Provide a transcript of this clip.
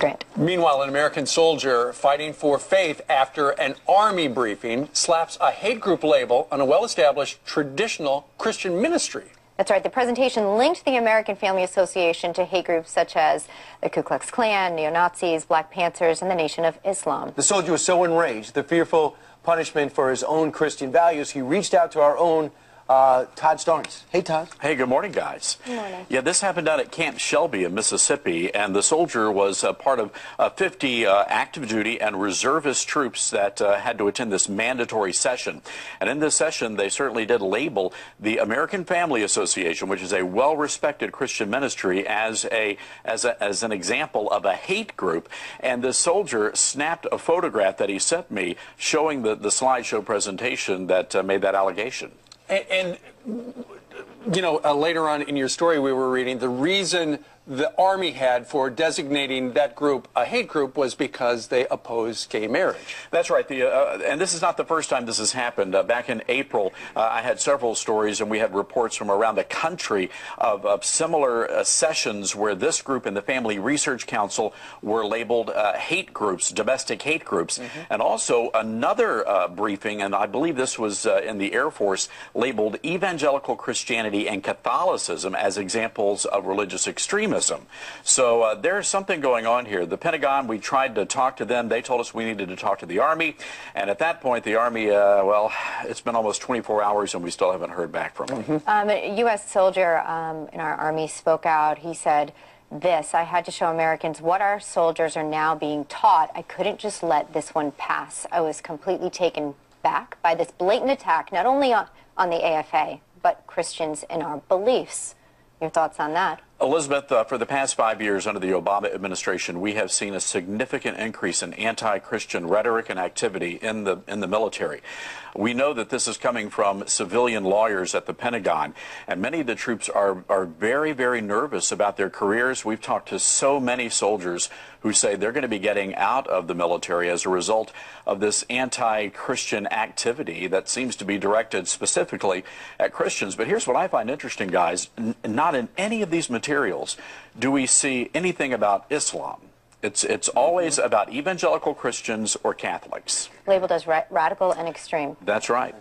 Grant. Meanwhile, an American soldier fighting for faith after an army briefing slaps a hate group label on a well established traditional Christian ministry. That's right. The presentation linked the American Family Association to hate groups such as the Ku Klux Klan, neo Nazis, Black Panthers, and the Nation of Islam. The soldier was so enraged, the fearful punishment for his own Christian values, he reached out to our own uh, Todd Starnes. Hey, Todd. Hey, good morning, guys. Good morning. Yeah, this happened down at Camp Shelby in Mississippi, and the soldier was uh, part of uh, 50 uh, active duty and reservist troops that uh, had to attend this mandatory session. And in this session, they certainly did label the American Family Association, which is a well-respected Christian ministry, as a as a, as an example of a hate group. And the soldier snapped a photograph that he sent me showing the the slideshow presentation that uh, made that allegation. And, and you know, uh, later on in your story, we were reading the reason the Army had for designating that group a hate group was because they opposed gay marriage. That's right. The, uh, and this is not the first time this has happened. Uh, back in April, uh, I had several stories, and we had reports from around the country of, of similar uh, sessions where this group and the Family Research Council were labeled uh, hate groups, domestic hate groups. Mm -hmm. And also another uh, briefing, and I believe this was in the Air Force, labeled evangelical Christianity and Catholicism as examples of religious extremism. So uh, there's something going on here. The Pentagon, we tried to talk to them. They told us we needed to talk to the Army. And at that point, the Army, uh, well, it's been almost 24 hours and we still haven't heard back from them. Mm -hmm. um, a U.S. soldier um, in our Army spoke out. He said, this. I had to show Americans what our soldiers are now being taught. I couldn't just let this one pass. I was completely taken back by this blatant attack, not only on, on the AFA, but Christians in our beliefs. Your thoughts on that? Elizabeth, uh, for the past five years under the Obama administration, we have seen a significant increase in anti-Christian rhetoric and activity in the in the military. We know that this is coming from civilian lawyers at the Pentagon, and many of the troops are are very very nervous about their careers. We've talked to so many soldiers who say they're going to be getting out of the military as a result of this anti-Christian activity that seems to be directed specifically at Christians. But here's what I find interesting, guys: not in any of these materials materials do we see anything about Islam. It's, it's mm-hmm. always about evangelical Christians or Catholics. Labeled as ra radical and extreme. That's right.